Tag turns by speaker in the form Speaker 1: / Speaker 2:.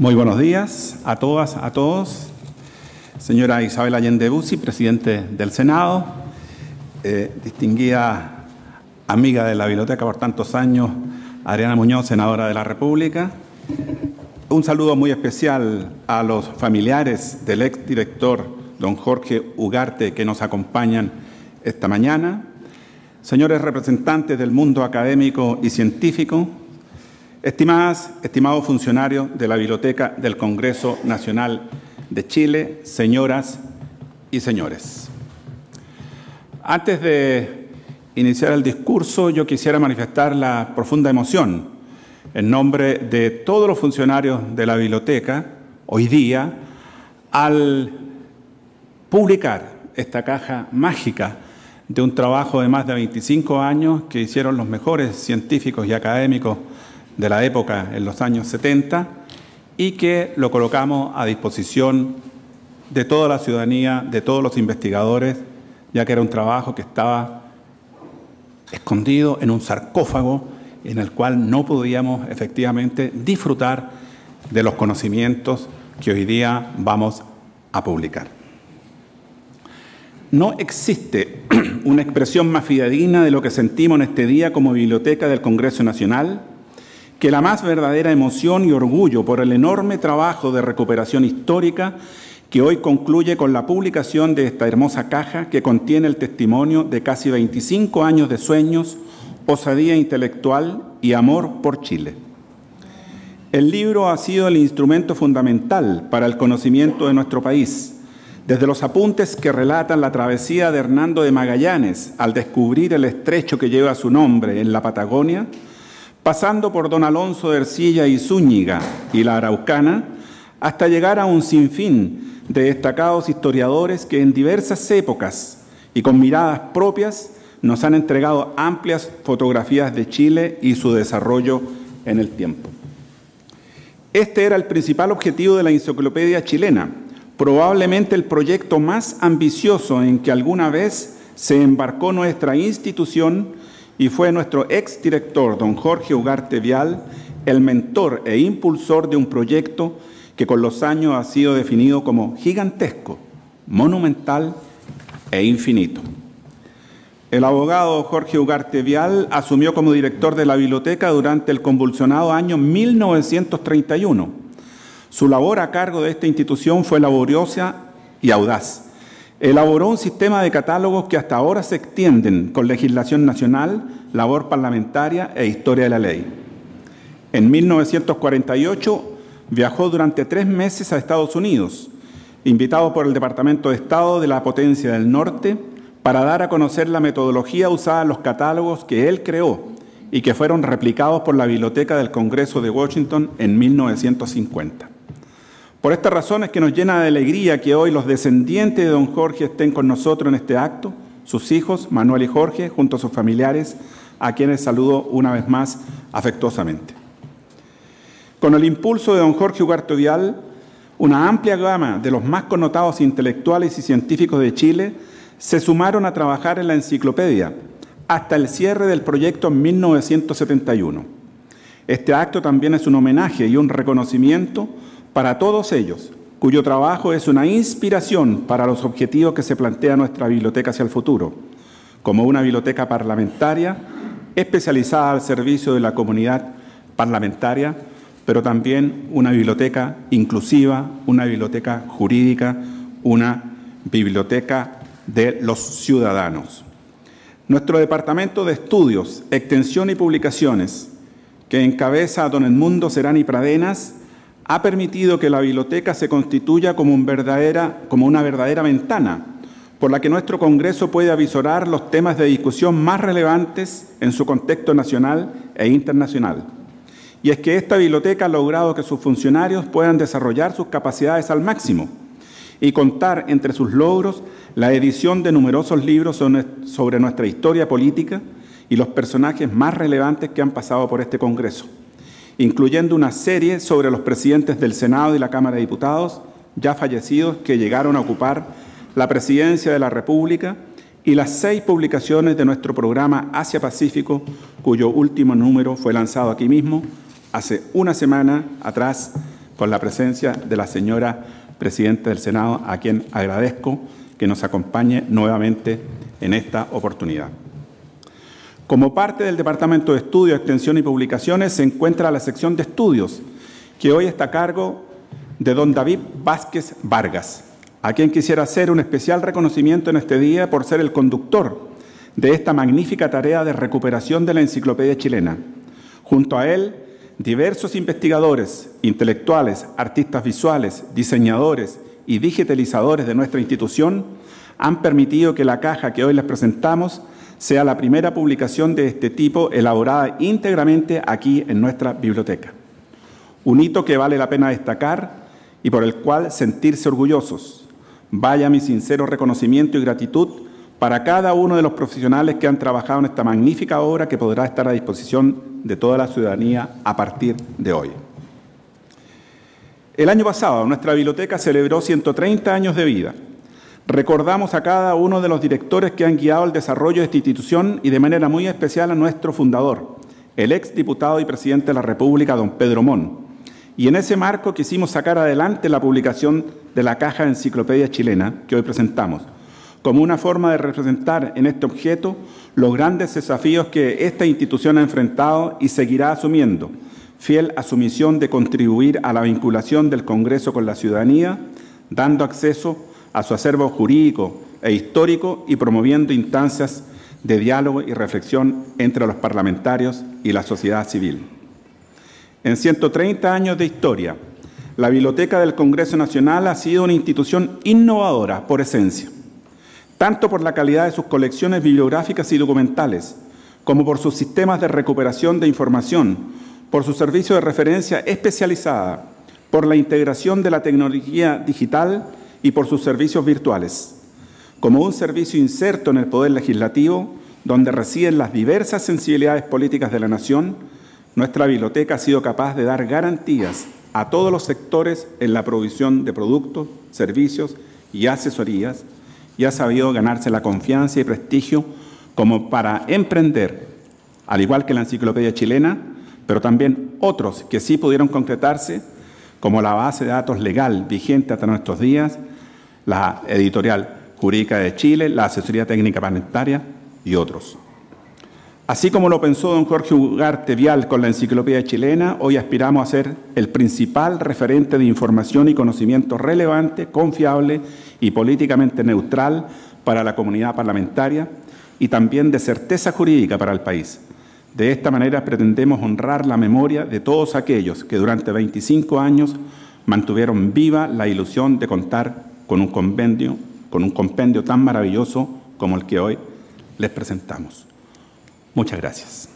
Speaker 1: Muy buenos días a todas, a todos. Señora Isabel Allende Bussi, presidente del Senado, eh, distinguida amiga de la biblioteca por tantos años, Adriana Muñoz, senadora de la República. Un saludo muy especial a los familiares del exdirector don Jorge Ugarte que nos acompañan esta mañana. Señores representantes del mundo académico y científico, estimadas, estimados funcionarios de la Biblioteca del Congreso Nacional de Chile, señoras y señores. Antes de iniciar el discurso, yo quisiera manifestar la profunda emoción en nombre de todos los funcionarios de la biblioteca hoy día al publicar esta caja mágica de un trabajo de más de 25 años que hicieron los mejores científicos y académicos de la época en los años 70 y que lo colocamos a disposición de toda la ciudadanía, de todos los investigadores, ya que era un trabajo que estaba escondido en un sarcófago en el cual no podíamos efectivamente disfrutar de los conocimientos que hoy día vamos a publicar. No existe una expresión más fidedigna de lo que sentimos en este día como Biblioteca del Congreso Nacional que la más verdadera emoción y orgullo por el enorme trabajo de recuperación histórica que hoy concluye con la publicación de esta hermosa caja que contiene el testimonio de casi 25 años de sueños, osadía intelectual y amor por Chile. El libro ha sido el instrumento fundamental para el conocimiento de nuestro país, desde los apuntes que relatan la travesía de Hernando de Magallanes al descubrir el estrecho que lleva su nombre en la Patagonia, pasando por don Alonso de Ercilla y Zúñiga y la Araucana, hasta llegar a un sinfín de destacados historiadores que en diversas épocas y con miradas propias nos han entregado amplias fotografías de Chile y su desarrollo en el tiempo. Este era el principal objetivo de la enciclopedia chilena, probablemente el proyecto más ambicioso en que alguna vez se embarcó nuestra institución y fue nuestro exdirector, don Jorge Ugarte Vial, el mentor e impulsor de un proyecto que con los años ha sido definido como gigantesco, monumental e infinito. El abogado Jorge Ugarte Vial asumió como director de la biblioteca durante el convulsionado año 1931. Su labor a cargo de esta institución fue laboriosa y audaz elaboró un sistema de catálogos que hasta ahora se extienden con legislación nacional, labor parlamentaria e historia de la ley. En 1948 viajó durante tres meses a Estados Unidos, invitado por el Departamento de Estado de la Potencia del Norte para dar a conocer la metodología usada en los catálogos que él creó y que fueron replicados por la Biblioteca del Congreso de Washington en 1950. Por esta razón es que nos llena de alegría que hoy los descendientes de don Jorge estén con nosotros en este acto, sus hijos, Manuel y Jorge, junto a sus familiares, a quienes saludo una vez más afectuosamente. Con el impulso de don Jorge Ugarte Vial, una amplia gama de los más connotados intelectuales y científicos de Chile se sumaron a trabajar en la enciclopedia hasta el cierre del proyecto en 1971. Este acto también es un homenaje y un reconocimiento para todos ellos, cuyo trabajo es una inspiración para los objetivos que se plantea nuestra biblioteca hacia el futuro, como una biblioteca parlamentaria especializada al servicio de la comunidad parlamentaria, pero también una biblioteca inclusiva, una biblioteca jurídica, una biblioteca de los ciudadanos. Nuestro Departamento de Estudios, Extensión y Publicaciones, que encabeza a don Edmundo Serani Pradenas, ha permitido que la biblioteca se constituya como, una verdadera ventana por la que nuestro Congreso puede avisorar los temas de discusión más relevantes en su contexto nacional e internacional. Y es que esta biblioteca ha logrado que sus funcionarios puedan desarrollar sus capacidades al máximo y contar entre sus logros la edición de numerosos libros sobre nuestra historia política y los personajes más relevantes que han pasado por este Congreso incluyendo una serie sobre los presidentes del Senado y la Cámara de Diputados, ya fallecidos, que llegaron a ocupar la presidencia de la República, y las seis publicaciones de nuestro programa Asia-Pacífico, cuyo último número fue lanzado aquí mismo hace una semana atrás con la presencia de la señora Presidenta del Senado, a quien agradezco que nos acompañe nuevamente en esta oportunidad. Como parte del Departamento de Estudio, Extensión y Publicaciones se encuentra la sección de estudios, que hoy está a cargo de don David Vázquez Vargas, a quien quisiera hacer un especial reconocimiento en este día por ser el conductor de esta magnífica tarea de recuperación de la enciclopedia chilena. Junto a él, diversos investigadores, intelectuales, artistas visuales, diseñadores y digitalizadores de nuestra institución han permitido que la caja que hoy les presentamos sea la primera publicación de este tipo elaborada íntegramente aquí en nuestra biblioteca. Un hito que vale la pena destacar y por el cual sentirse orgullosos. Vaya mi sincero reconocimiento y gratitud para cada uno de los profesionales que han trabajado en esta magnífica obra que podrá estar a disposición de toda la ciudadanía a partir de hoy. El año pasado nuestra biblioteca celebró 130 años de vida Recordamos a cada uno de los directores que han guiado el desarrollo de esta institución y de manera muy especial a nuestro fundador, el ex diputado y presidente de la República, don Pedro Mon. Y en ese marco quisimos sacar adelante la publicación de la caja de enciclopedia chilena que hoy presentamos, como una forma de representar en este objeto los grandes desafíos que esta institución ha enfrentado y seguirá asumiendo, fiel a su misión de contribuir a la vinculación del Congreso con la ciudadanía, dando acceso a su acervo jurídico e histórico y promoviendo instancias de diálogo y reflexión entre los parlamentarios y la sociedad civil. En 130 años de historia, la Biblioteca del Congreso Nacional ha sido una institución innovadora por esencia, tanto por la calidad de sus colecciones bibliográficas y documentales, como por sus sistemas de recuperación de información, por su servicio de referencia especializada, por la integración de la tecnología digital y por sus servicios virtuales, como un servicio inserto en el Poder Legislativo, donde residen las diversas sensibilidades políticas de la nación, nuestra biblioteca ha sido capaz de dar garantías a todos los sectores en la provisión de productos, servicios y asesorías, y ha sabido ganarse la confianza y prestigio como para emprender, al igual que la enciclopedia chilena, pero también otros que sí pudieron concretarse, como la base de datos legal vigente hasta nuestros días la editorial jurídica de Chile, la asesoría técnica planetaria y otros. Así como lo pensó don Jorge Ugarte Vial con la enciclopedia chilena, hoy aspiramos a ser el principal referente de información y conocimiento relevante, confiable y políticamente neutral para la comunidad parlamentaria y también de certeza jurídica para el país. De esta manera pretendemos honrar la memoria de todos aquellos que durante 25 años mantuvieron viva la ilusión de contar con un compendio, con un compendio tan maravilloso como el que hoy les presentamos. Muchas gracias.